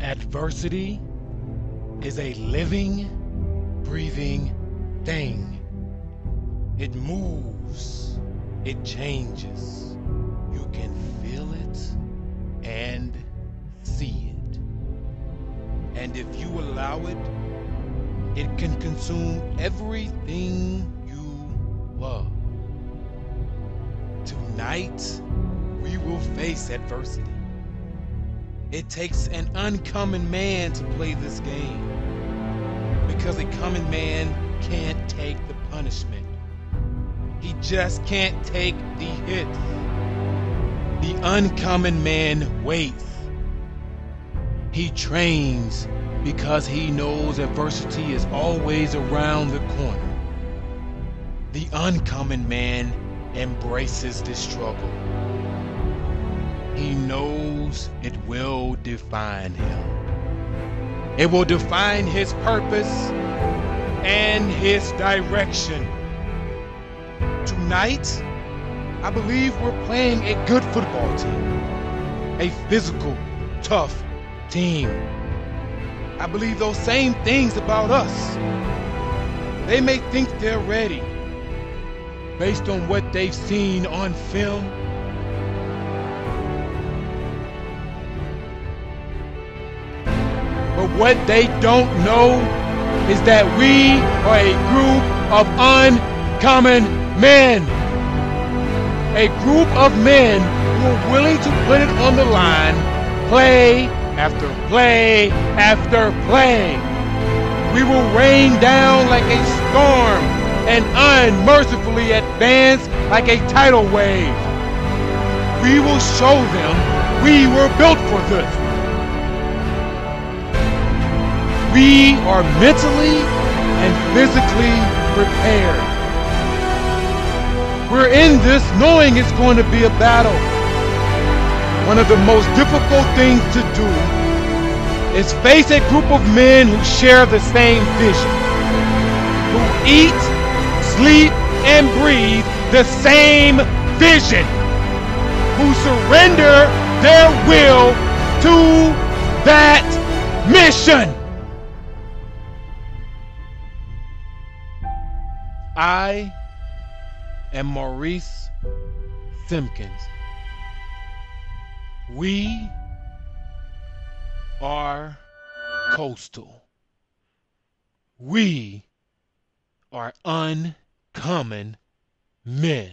Adversity is a living, breathing thing. It moves, it changes. You can feel it and see it. And if you allow it, it can consume everything you love. Tonight, we will face adversity. It takes an uncommon man to play this game because a common man can't take the punishment. He just can't take the hits. The uncommon man waits. He trains because he knows adversity is always around the corner. The uncommon man embraces the struggle. He knows it will define him. It will define his purpose and his direction. Tonight, I believe we're playing a good football team, a physical, tough team. I believe those same things about us. They may think they're ready based on what they've seen on film. But what they don't know is that we are a group of uncommon men. A group of men who are willing to put it on the line, play after play after play. We will rain down like a storm and unmercifully advance like a tidal wave. We will show them we were built for this. We are mentally and physically prepared. We're in this knowing it's going to be a battle. One of the most difficult things to do is face a group of men who share the same vision, who eat, sleep, and breathe the same vision, who surrender their will to that mission. I am Maurice Simpkins. We are coastal. We are uncommon men.